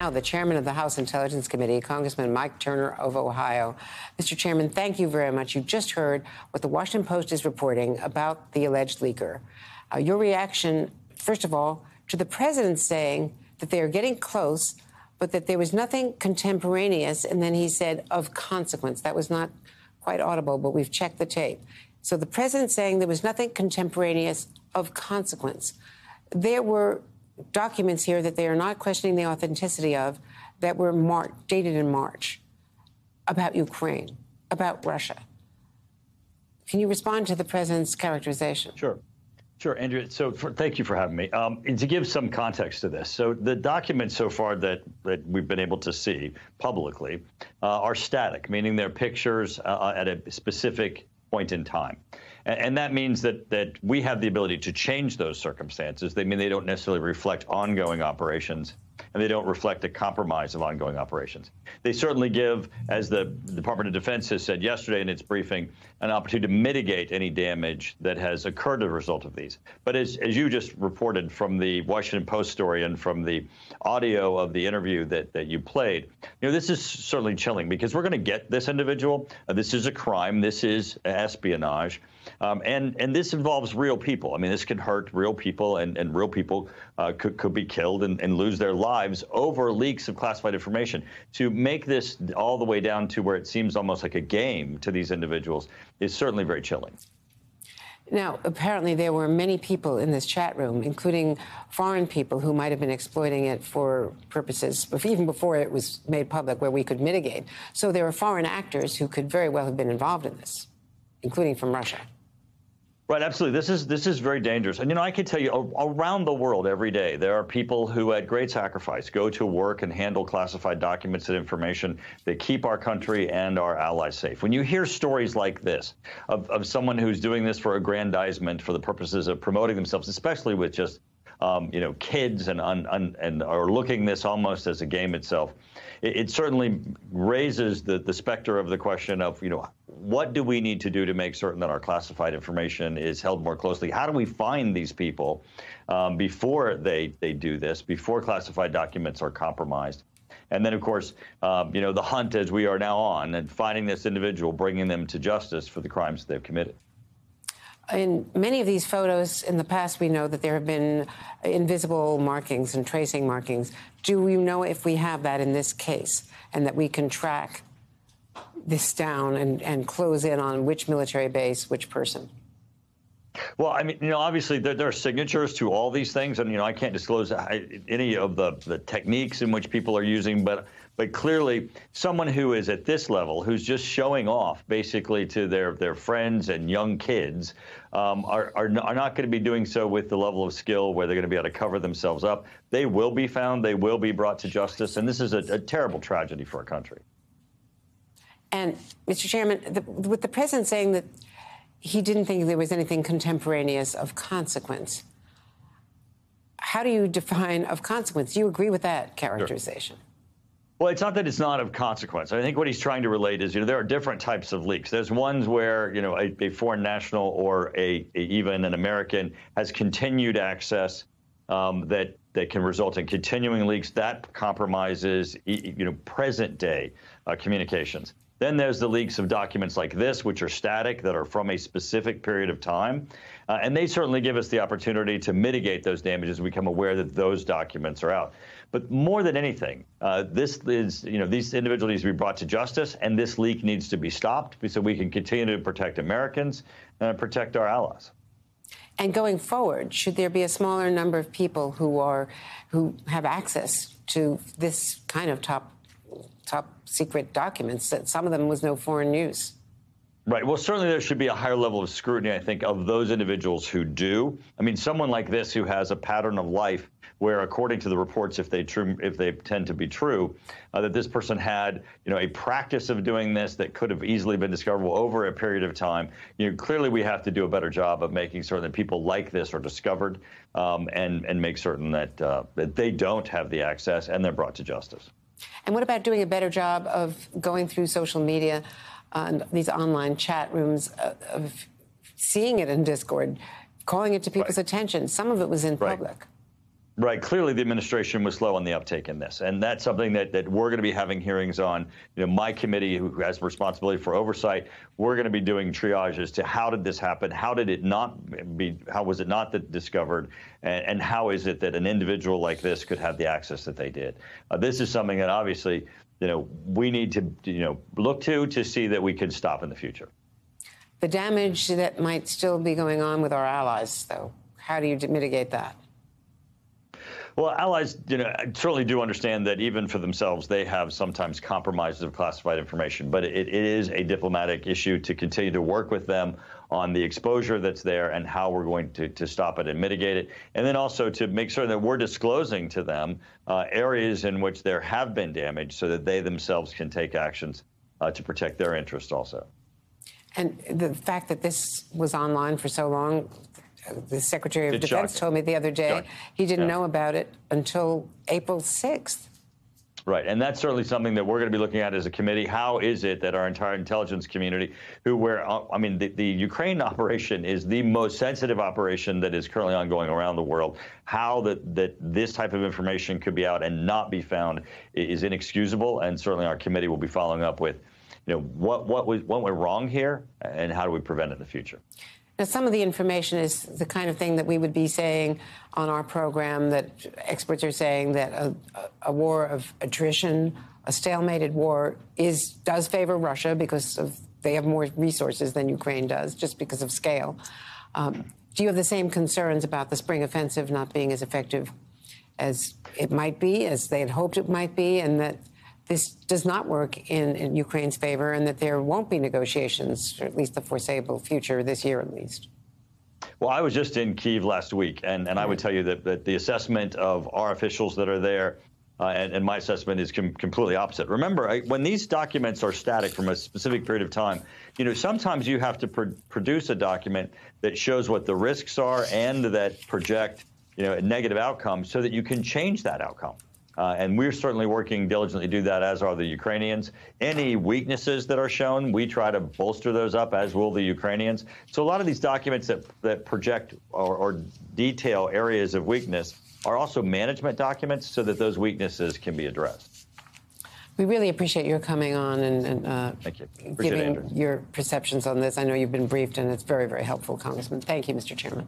Now, the chairman of the House Intelligence Committee, Congressman Mike Turner of Ohio. Mr. Chairman, thank you very much. You just heard what the Washington Post is reporting about the alleged leaker. Uh, your reaction, first of all, to the president saying that they are getting close, but that there was nothing contemporaneous, and then he said of consequence. That was not quite audible, but we've checked the tape. So the president saying there was nothing contemporaneous of consequence. There were documents here that they are not questioning the authenticity of that were marked, dated in March about Ukraine, about Russia. Can you respond to the president's characterization? Sure. Sure, Andrea. So for, thank you for having me. Um, and to give some context to this, so the documents so far that, that we've been able to see publicly uh, are static, meaning they're pictures uh, at a specific point in time. And, that means that, that we have the ability to change those circumstances. They mean they don't necessarily reflect ongoing operations and they don't reflect a compromise of ongoing operations. They certainly give, as the Department of Defense has said yesterday in its briefing, an opportunity to mitigate any damage that has occurred as a result of these. But as, as you just reported from the Washington Post story and from the audio of the interview that, that you played, you know, this is certainly chilling because we're going to get this individual. Uh, this is a crime. This is espionage. Um, and, and this involves real people. I mean, this can hurt real people, and, and real people uh, could, could be killed and, and lose their lives over leaks of classified information. To make this all the way down to where it seems almost like a game to these individuals is certainly very chilling. Now, apparently, there were many people in this chat room, including foreign people who might have been exploiting it for purposes, even before it was made public, where we could mitigate. So there are foreign actors who could very well have been involved in this, including from Russia. Right, absolutely. This is this is very dangerous. And you know, I can tell you around the world every day there are people who at great sacrifice go to work and handle classified documents and information that keep our country and our allies safe. When you hear stories like this of, of someone who's doing this for aggrandizement for the purposes of promoting themselves, especially with just um, you know, kids and, un, un, and are looking this almost as a game itself. It, it, certainly raises the, the specter of the question of, you know, what do we need to do to make certain that our classified information is held more closely? How do we find these people um, before they, they do this, before classified documents are compromised? And then, of course, um, you know, the hunt as we are now on and finding this individual, bringing them to justice for the crimes they've committed in many of these photos in the past, we know that there have been invisible markings and tracing markings. Do we know if we have that in this case and that we can track this down and, and close in on which military base, which person? Well, I mean, you know, obviously there, there, are signatures to all these things, and you know, I can't disclose any of the, the techniques in which people are using, but but clearly, someone who is at this level, who's just showing off basically to their, their friends and young kids, um, are, are, are not going to be doing so with the level of skill where they're going to be able to cover themselves up. They will be found, they will be brought to justice, and this is a, a terrible tragedy for our country. And, Mr. Chairman, the, with the president saying that he didn't think there was anything contemporaneous of consequence, how do you define of consequence? Do you agree with that characterization? Sure. Well, it's not that it's not of consequence. I think what he's trying to relate is, you know, there are different types of leaks. There's ones where, you know, a, a foreign national or a, a, even an American has continued access um, that that can result in continuing leaks. That compromises, you know, present day uh, communications. Then there's the leaks of documents like this, which are static, that are from a specific period of time. Uh, and they certainly give us the opportunity to mitigate those damages. We become aware that those documents are out. But more than anything, uh, this is, you know, these individuals need to be brought to justice, and this leak needs to be stopped so we can continue to protect Americans and protect our allies. And going forward, should there be a smaller number of people who are who have access to this kind of top top secret documents? That some of them was no foreign news. Right. Well, certainly there should be a higher level of scrutiny, I think, of those individuals who do. I mean, someone like this who has a pattern of life where, according to the reports, if they true, if they tend to be true, uh, that this person had, you know, a practice of doing this that could have easily been discoverable over a period of time. You know, clearly we have to do a better job of making certain that people like this are discovered, um, and and make certain that uh, that they don't have the access and they're brought to justice. And what about doing a better job of going through social media? uh, these online chat rooms uh, of seeing it in Discord, calling it to people's right. attention. Some of it was in right. public. Right. Clearly, the administration was slow on the uptake in this, and that's something that, that we're going to be having hearings on. You know, my committee, who has responsibility for oversight, we're going to be doing triage as to how did this happen, how did it not be, how was it not discovered, and, and how is it that an individual like this could have the access that they did. Uh, this is something that obviously, you know, we need to, you know, look to to see that we can stop in the future. The damage that might still be going on with our allies, though, how do you mitigate that? Well, allies, you know, certainly do understand that even for themselves, they have sometimes compromises of classified information. But it, it is a diplomatic issue to continue to work with them on the exposure that's there and how we're going to, to stop it and mitigate it. And then also to make sure that we're disclosing to them uh, areas in which there have been damage so that they themselves can take actions uh, to protect their interests also. And the fact that this was online for so long, the Secretary of It's Defense told me the other day he didn't Yeah. know about it until April 6th. Right, and that's certainly something that we're going to be looking at as a committee. How is it that our entire intelligence community, who where uh, I mean, the, the Ukraine operation is the most sensitive operation that is currently ongoing around the world. How that that this type of information could be out and not be found is inexcusable, and certainly our committee will be following up with, you know, what what was what went wrong here, and how do we prevent it in the future. Now, some of the information is the kind of thing that we would be saying on our program that experts are saying that a, a war of attrition, a stalemated war, is does favor Russia because of they have more resources than Ukraine does, just because of scale. Um, do you have the same concerns about the spring offensive not being as effective as it might be, as they had hoped it might be, and that this does not work in, in Ukraine's favor, and that there won't be negotiations, or at least the foreseeable future, this year at least. Well, I was just in Kiev last week, and, and I would tell you that, that the assessment of our officials that are there uh, and, and my assessment is com- completely opposite. Remember, I, when these documents are static from a specific period of time, you know, sometimes you have to pr- produce a document that shows what the risks are and that project, you know, a negative outcome so that you can change that outcome. Uh, and we're certainly working diligently to do that, as are the Ukrainians. Any weaknesses that are shown, we try to bolster those up, as will the Ukrainians. So a lot of these documents that, that project or, or detail areas of weakness are also management documents so that those weaknesses can be addressed. We really appreciate your coming on and, and uh, Thank you. Appreciate it, giving your perceptions on this. I know you've been briefed, and it's very, very helpful, Congressman. Thank you, Mr. Chairman.